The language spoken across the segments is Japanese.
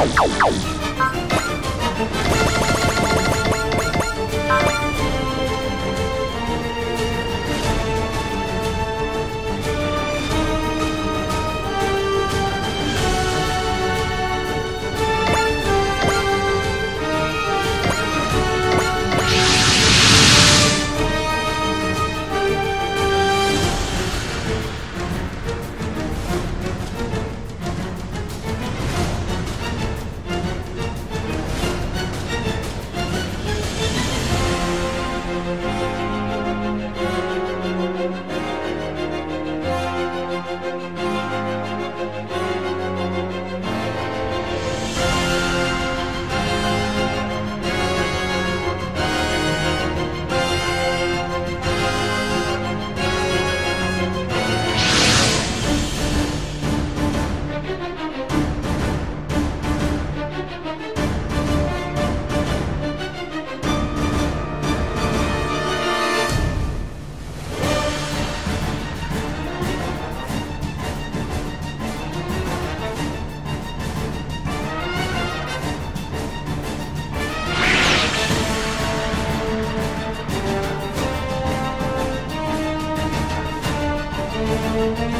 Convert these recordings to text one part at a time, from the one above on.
Thank you. 俺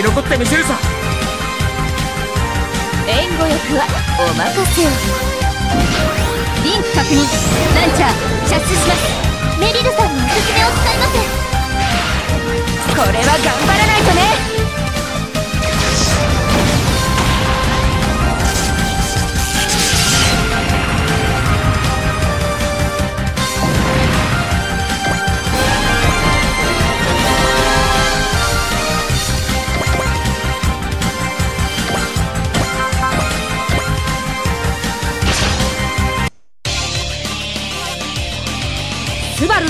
き残ってみせるさ。援護役はお任せを。リンク確認。ランチャー射出します。メリルさんのおすすめを使いますこれは頑張らないとね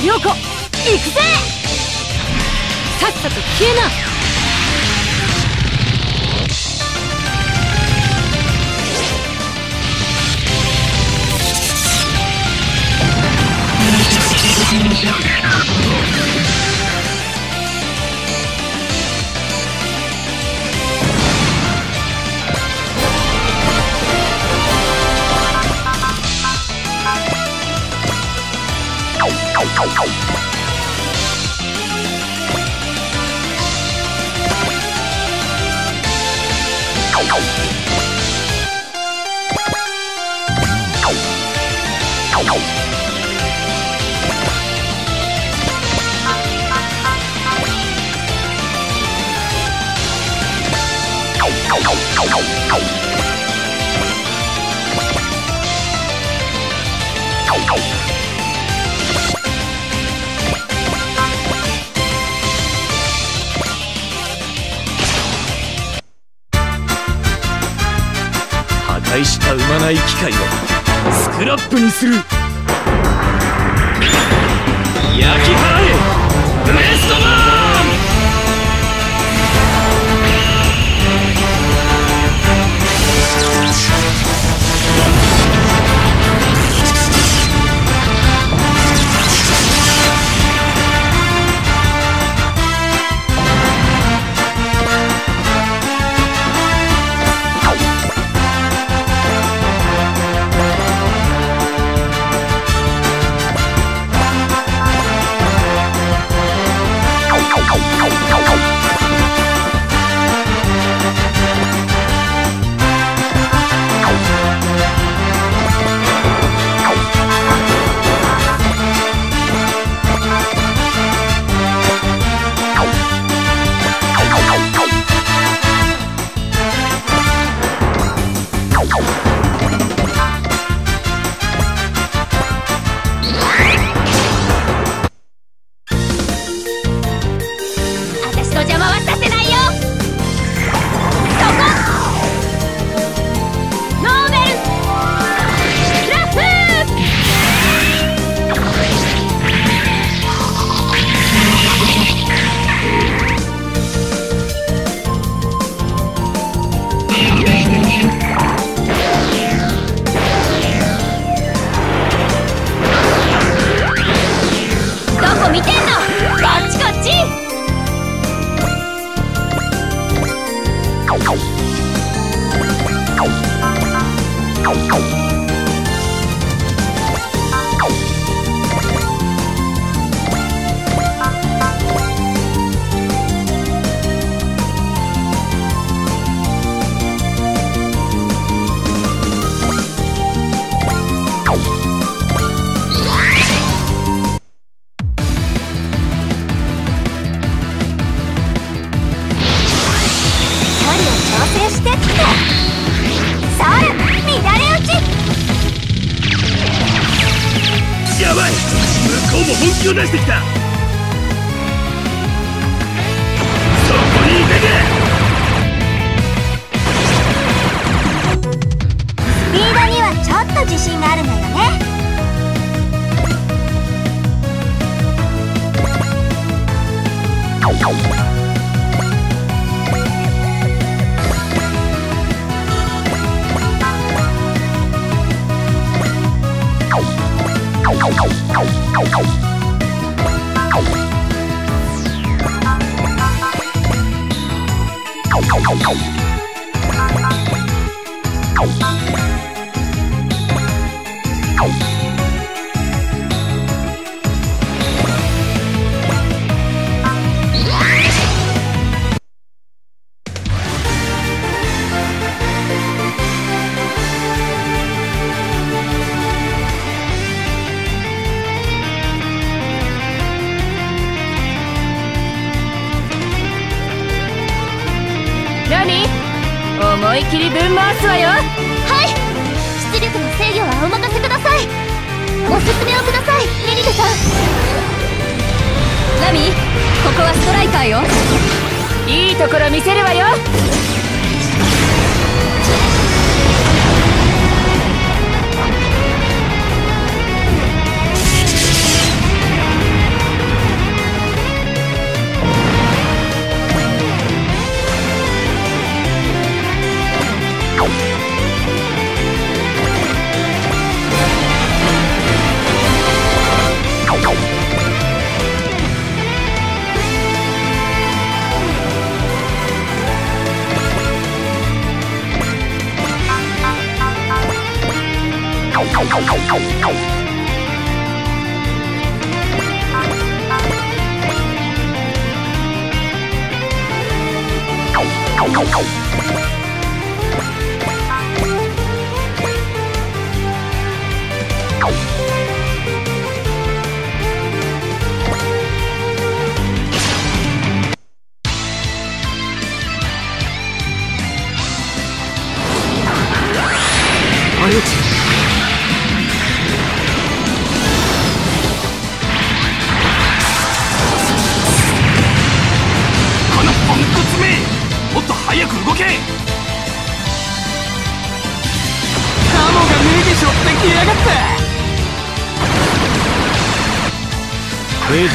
涼子行くぜ。さっさと消えな。Ow! した産まない機械をスクラップにする。を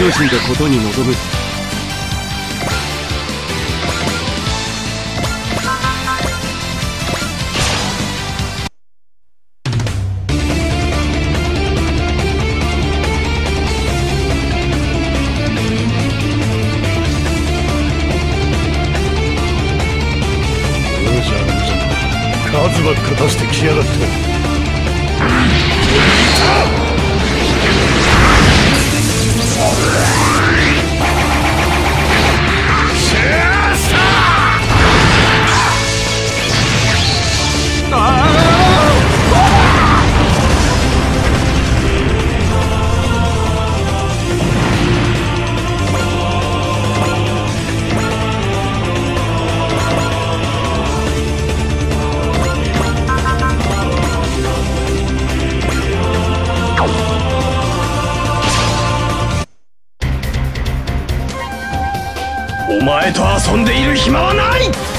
平常心でことに臨む。遊んでいる暇はない！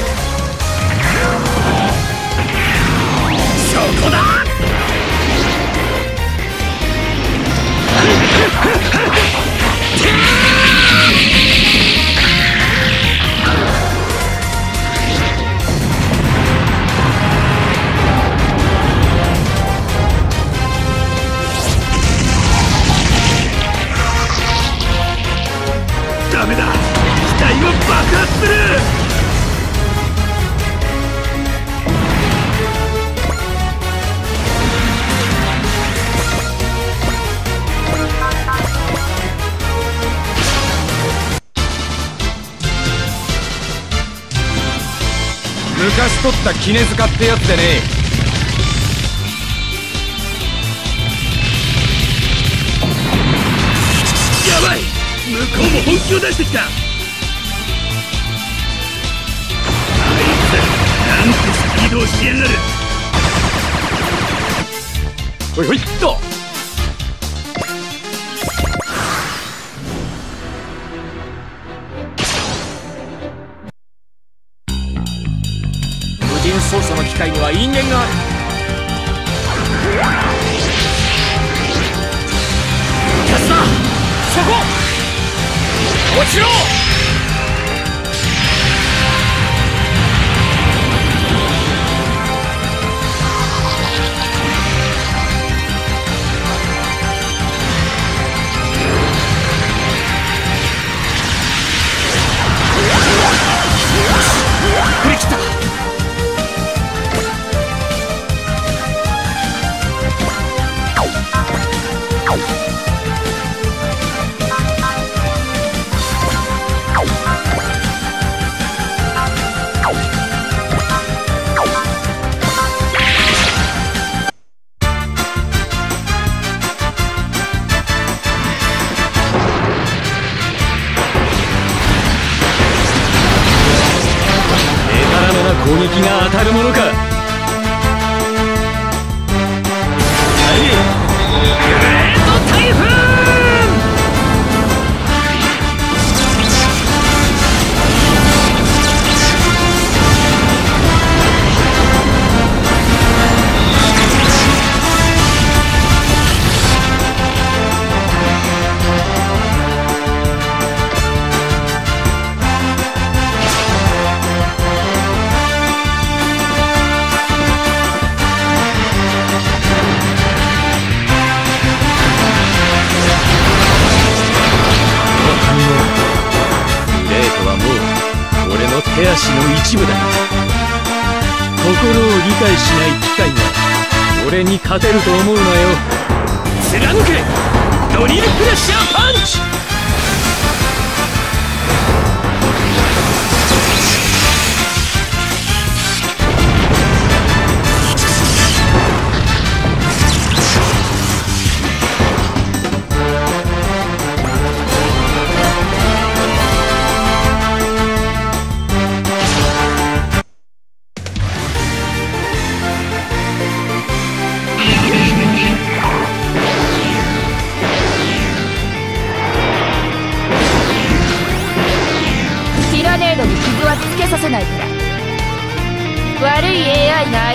取った絹塚ってやつでね。やばい！向こうも本気を出してきた！あいつなんてスピードをしやがる！ほいほいっと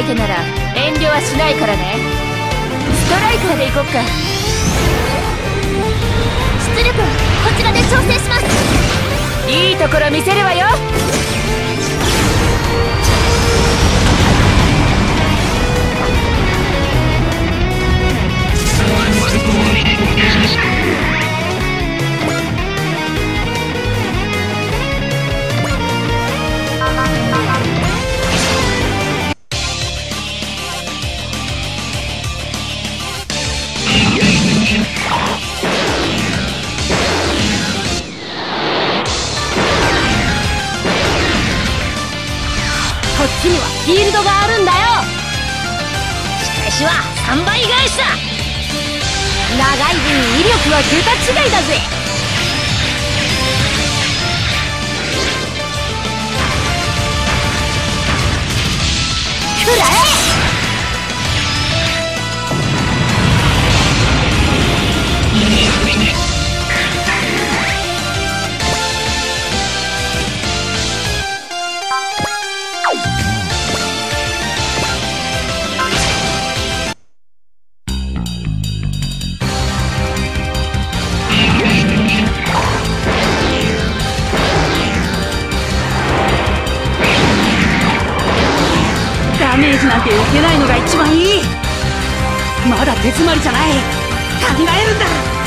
相手なら遠慮はしないからね。ストライカーで行こっか。出力こちらで調整します。いいところ見せるわよ。3倍返しだ長い分威力は桁違いだぜ。くらえ。手詰まりじゃない。考えるんだ。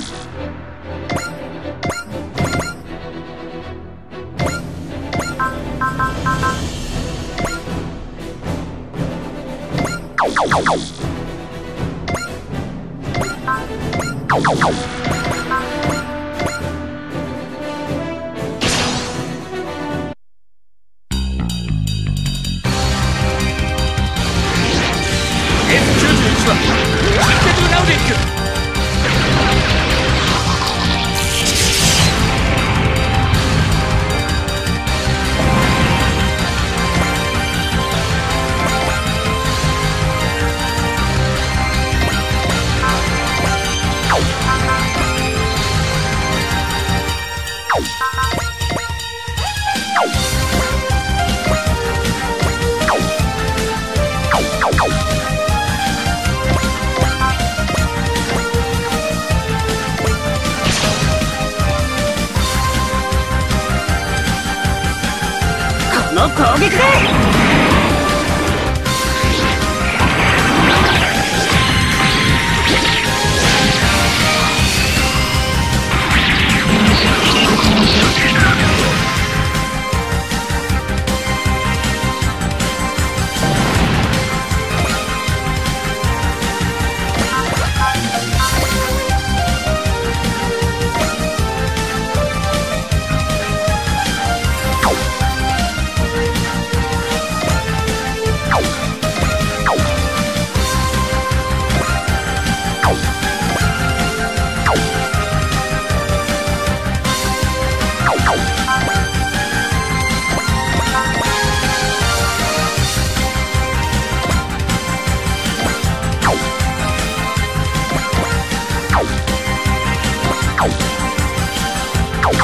のい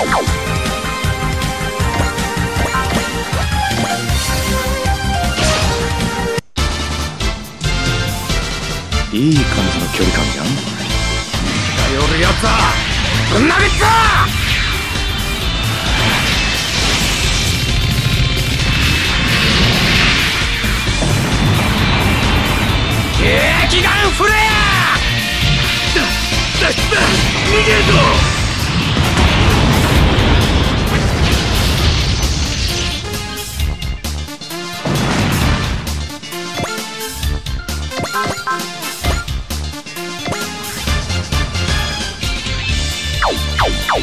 い感じの距離感じゃん。頼るやつはぶん投げた撃弾フレアだだだ逃げるぞそ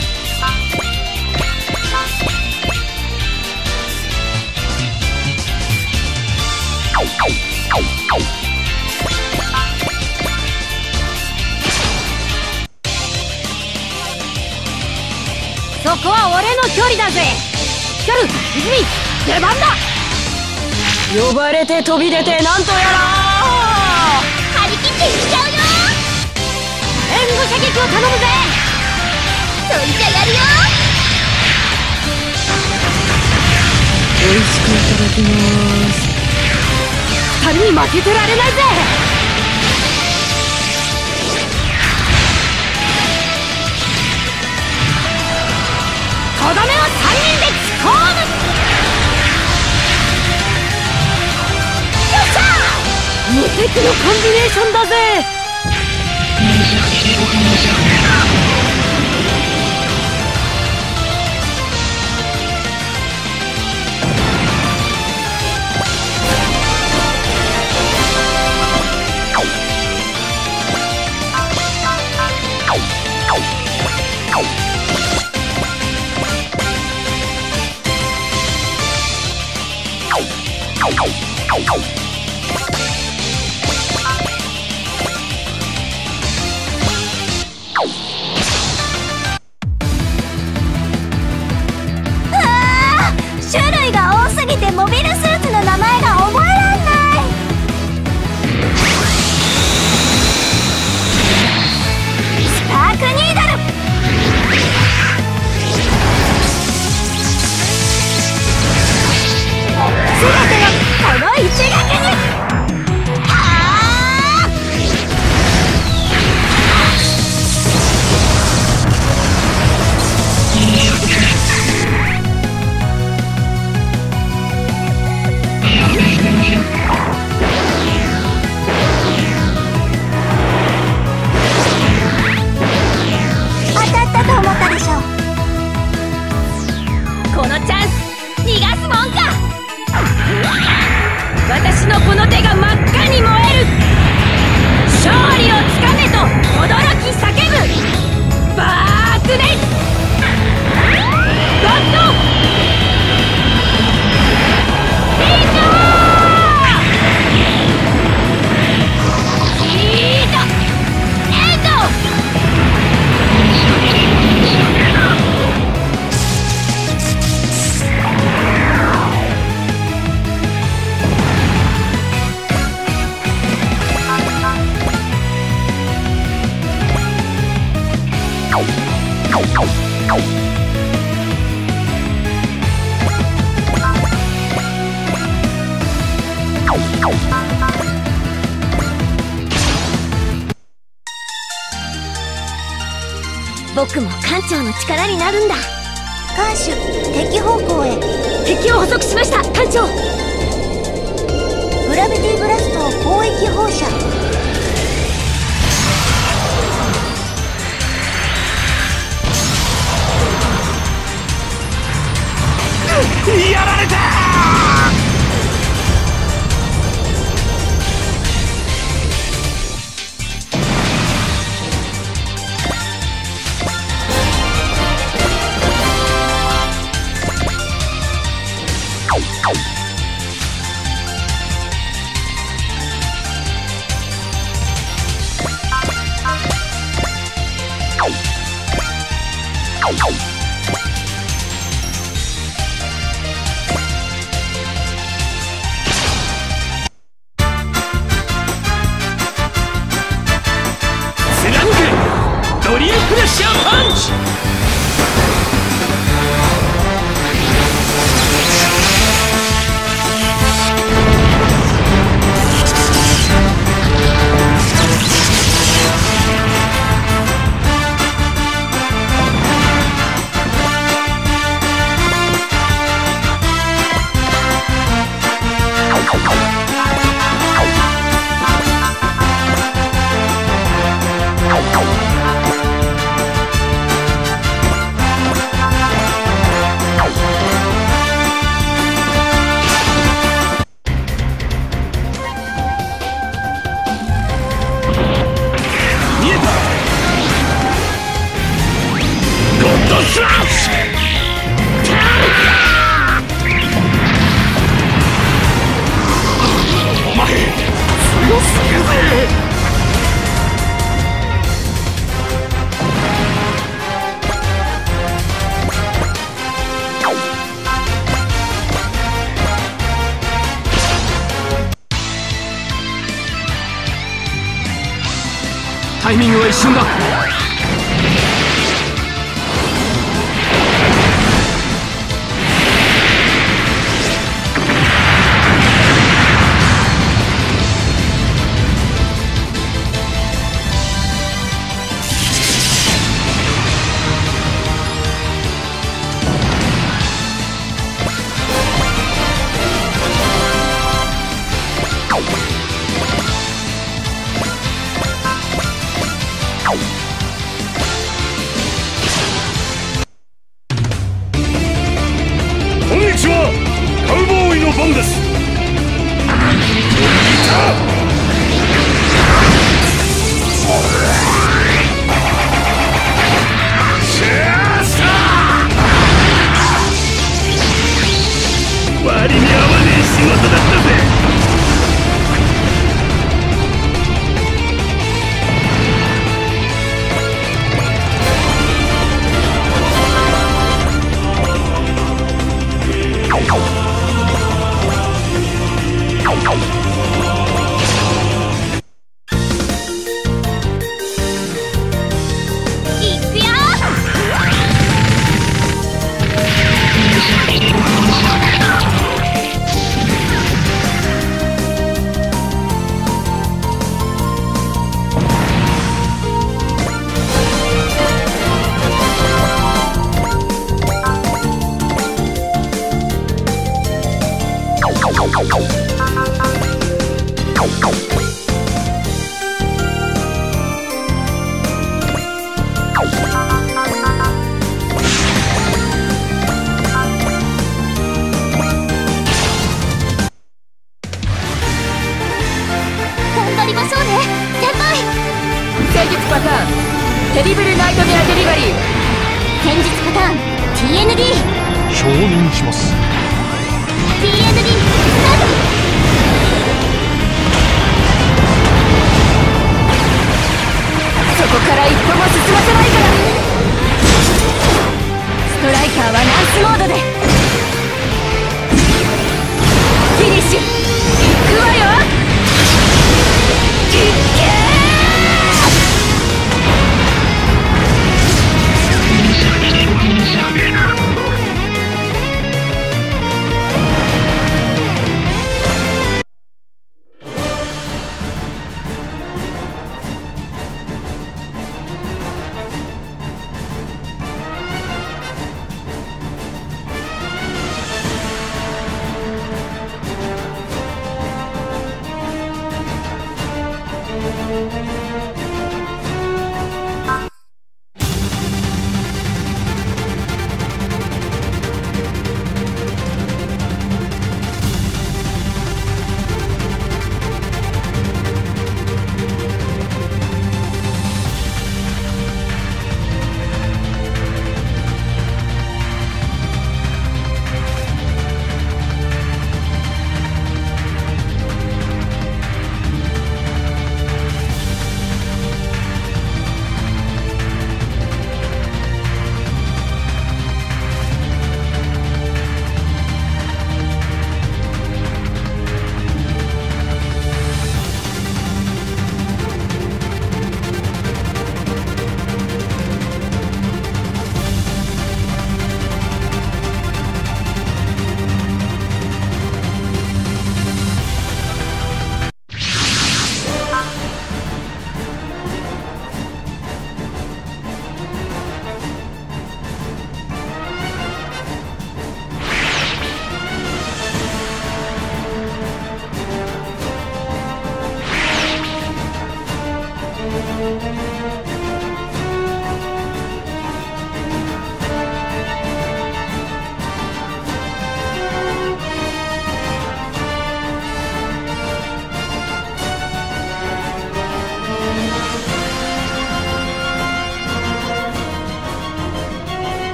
こは俺の距離だぜ。光る泉出番だ。呼ばれて飛び出てなんとやら。張り切っていっちゃうよ。援護射撃を頼むぜそいじゃやるよ美味しくいただきます二人に負けてられないぜとどめを三人で突っ込むよっしゃ無敵のコンビネーションだぜ。僕も艦長の力になるんだ。艦首敵方向へ。敵を捕捉しました艦長。グラビティブラスト攻撃放射やられた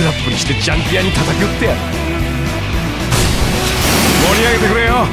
クラップにしてジャンピアに叩き打ってやる。盛り上げてくれよ。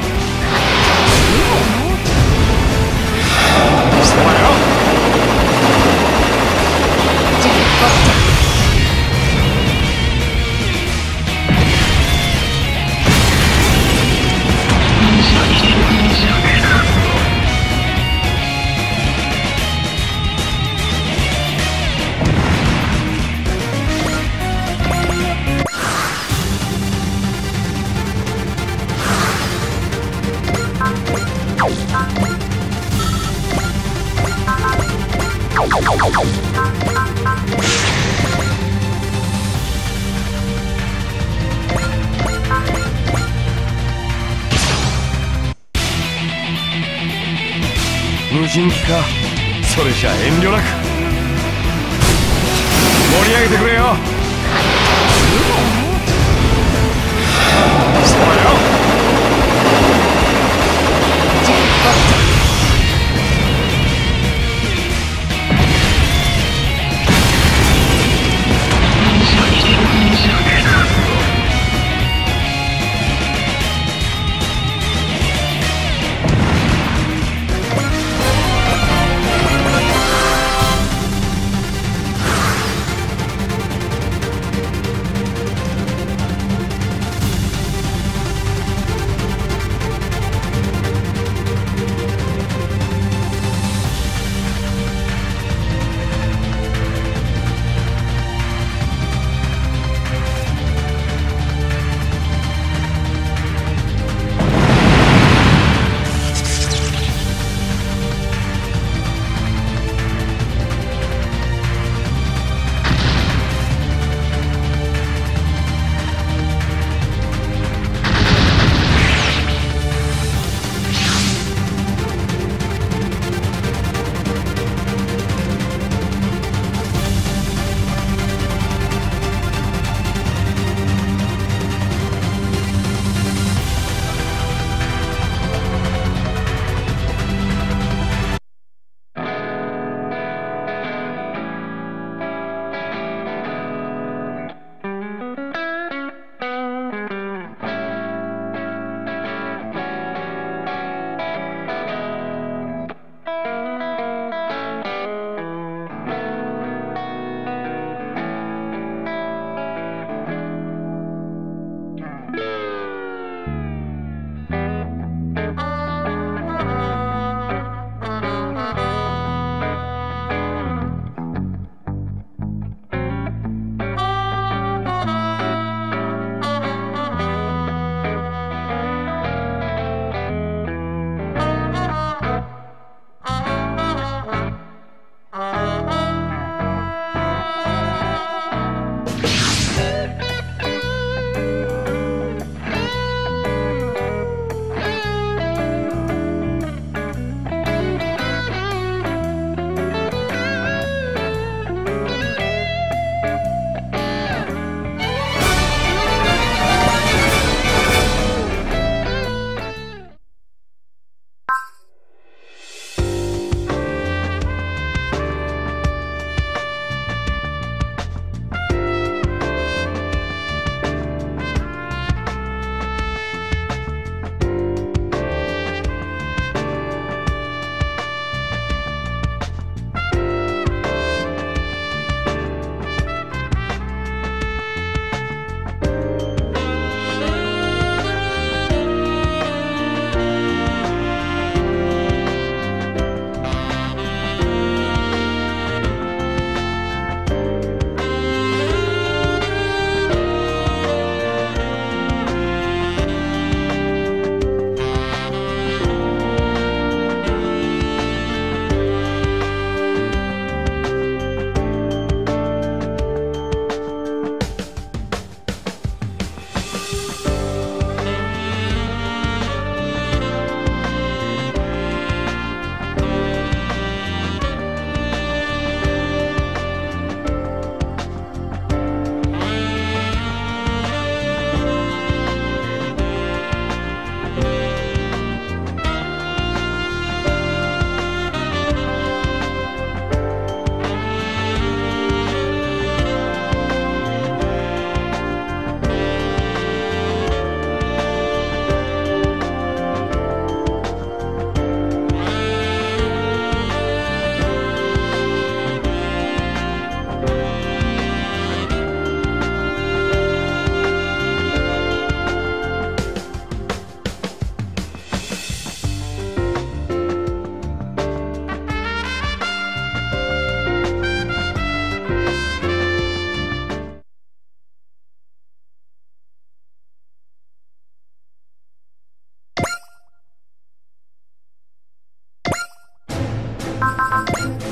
Bye.